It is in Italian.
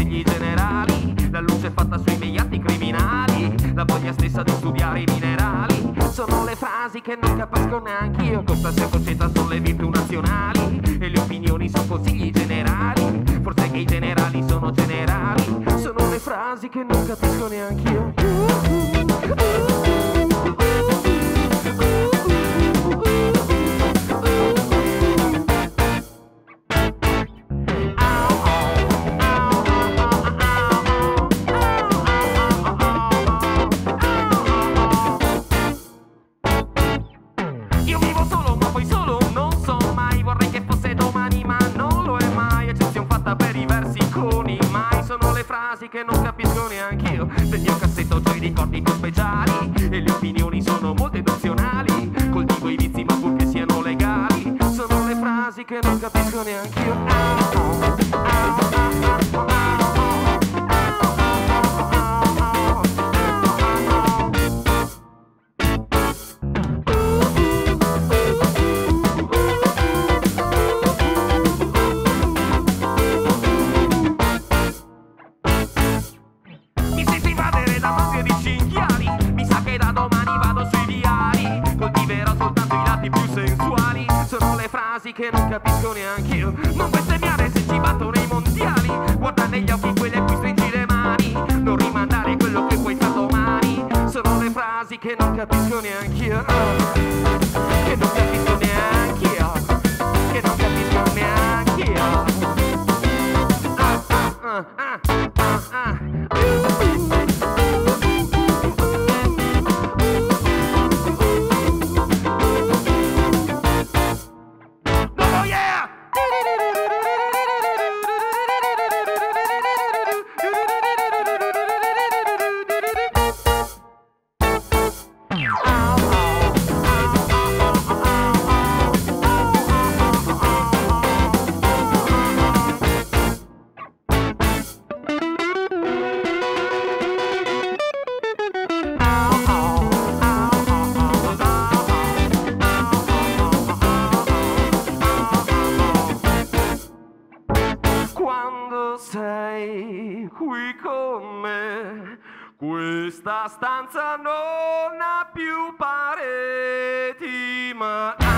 consigli generali, la luce è fatta sui miei atti criminali, la voglia stessa di studiare i minerali, sono le frasi che non capisco neanche io, questa sia società sulle virtù nazionali. E le opinioni sono consigli generali, forse che i generali sono generali, sono le frasi che non capisco neanche io. Che non capisco neanche io. Del mio cassetto c'ho i ricordi più speciali. E le opinioni sono molte ed opzionali. Coltivo i vizi, ma purché siano legali. Sono le frasi che non capisco neanche io. Che non capisco neanche io. Non bestemmiare se ci battono i mondiali. Guarda negli occhi quelli a cui stringi le mani Non rimandare quello che puoi fare domani Sono le frasi che non capisco neanche io qui con me, questa stanza non ha più pareti, ma...